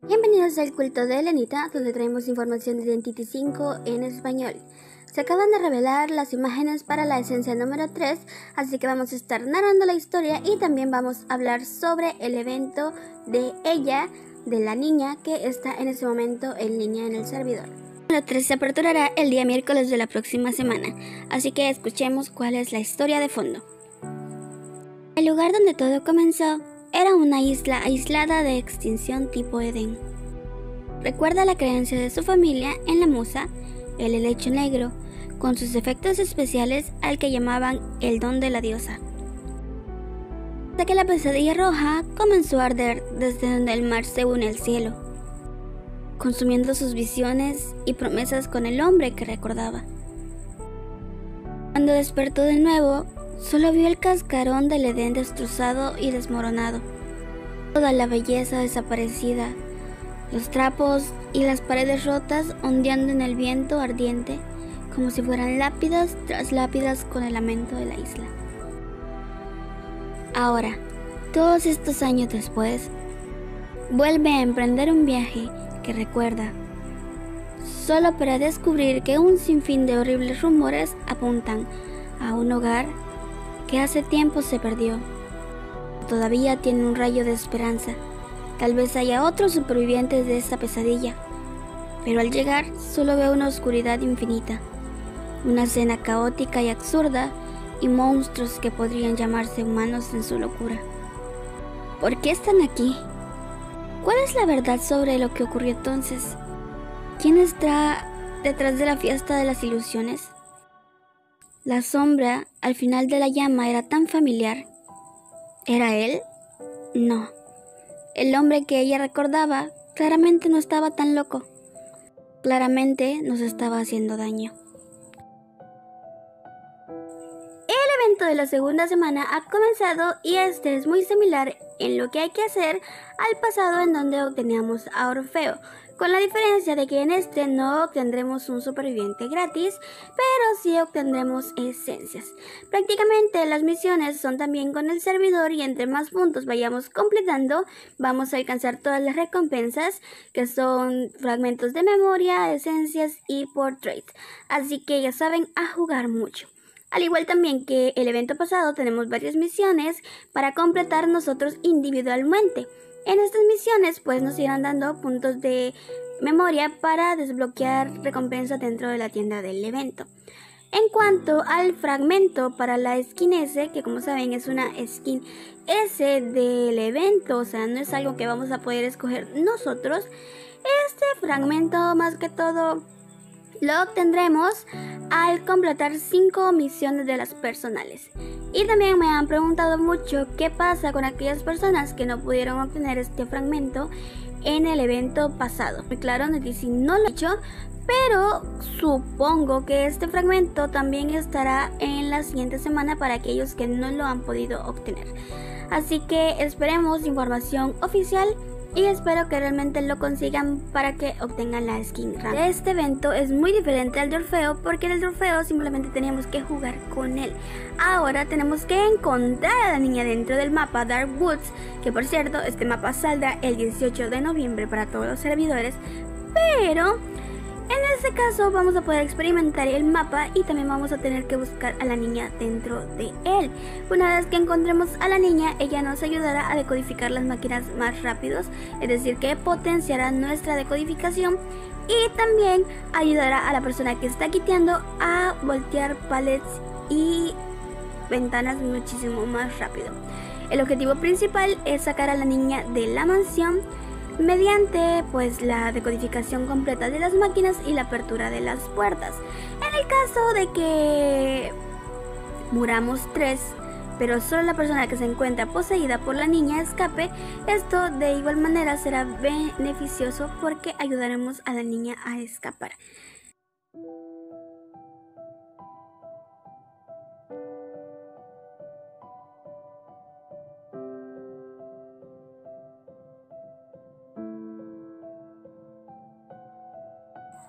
Bienvenidos al culto de Elenita, donde traemos información de Identity 5 en español. Se acaban de revelar las imágenes para la esencia número 3, así que vamos a estar narrando la historia y también vamos a hablar sobre el evento de ella, de la niña que está en ese momento en línea en el servidor. La 3 se aperturará el día miércoles de la próxima semana, así que escuchemos cuál es la historia de fondo. El lugar donde todo comenzó era una isla aislada de extinción tipo Edén. Recuerda la creencia de su familia en la musa, el helecho negro, con sus efectos especiales al que llamaban el don de la diosa. Hasta que la pesadilla roja comenzó a arder desde donde el mar se une al cielo, consumiendo sus visiones y promesas con el hombre que recordaba. Cuando despertó de nuevo, Solo vio el cascarón del Edén destrozado y desmoronado. Toda la belleza desaparecida, los trapos y las paredes rotas ondeando en el viento ardiente, como si fueran lápidas tras lápidas con el lamento de la isla. Ahora, todos estos años después, vuelve a emprender un viaje que recuerda, solo para descubrir que un sinfín de horribles rumores apuntan a un hogar que hace tiempo se perdió. Todavía tiene un rayo de esperanza. Tal vez haya otros supervivientes de esta pesadilla. Pero al llegar solo ve una oscuridad infinita. Una escena caótica y absurda y monstruos que podrían llamarse humanos en su locura. ¿Por qué están aquí? ¿Cuál es la verdad sobre lo que ocurrió entonces? ¿Quién está detrás de la fiesta de las ilusiones? La sombra al final de la llama era tan familiar. ¿Era él? No. El hombre que ella recordaba claramente no estaba tan loco. Claramente nos estaba haciendo daño. El evento de la segunda semana ha comenzado y este es muy similar en lo que hay que hacer al pasado en donde obteníamos a Orfeo, con la diferencia de que en este no obtendremos un superviviente gratis, pero sí obtendremos esencias. Prácticamente las misiones son también con el servidor y entre más puntos vayamos completando, vamos a alcanzar todas las recompensas, que son fragmentos de memoria, esencias y portrait. Así que ya saben, a jugar mucho. Al igual también que el evento pasado tenemos varias misiones para completar nosotros individualmente. En estas misiones pues nos irán dando puntos de memoria para desbloquear recompensas dentro de la tienda del evento. En cuanto al fragmento para la skin S, que como saben es una skin S del evento, o sea, no es algo que vamos a poder escoger nosotros, este fragmento más que todo lo obtendremos al completar 5 misiones de las personales. Y también me han preguntado mucho qué pasa con aquellas personas que no pudieron obtener este fragmento en el evento pasado. Muy claro, no lo he hecho, pero supongo que este fragmento también estará en la siguiente semana para aquellos que no lo han podido obtener. Así que esperemos información oficial y espero que realmente lo consigan para que obtengan la skin RAM. Este evento es muy diferente al de Orfeo porque en el de Orfeo simplemente teníamos que jugar con él. Ahora tenemos que encontrar a la niña dentro del mapa Dark Woods, que por cierto este mapa saldrá el 18 de noviembre para todos los servidores, pero en este caso vamos a poder experimentar el mapa y también vamos a tener que buscar a la niña dentro de él. Una vez que encontremos a la niña, ella nos ayudará a decodificar las máquinas más rápidos, es decir, que potenciará nuestra decodificación y también ayudará a la persona que está quiteando a voltear palets y ventanas muchísimo más rápido. El objetivo principal es sacar a la niña de la mansión mediante pues la decodificación completa de las máquinas y la apertura de las puertas. En el caso de que muramos tres, pero solo la persona que se encuentra poseída por la niña escape, esto de igual manera será beneficioso porque ayudaremos a la niña a escapar.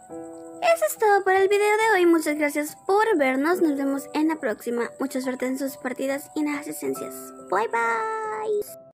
Eso es todo por el video de hoy. Muchas gracias por vernos. Nos vemos en la próxima. Mucha suerte en sus partidas y en las esencias. Bye bye.